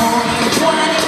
Only 20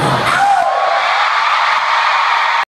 Oh.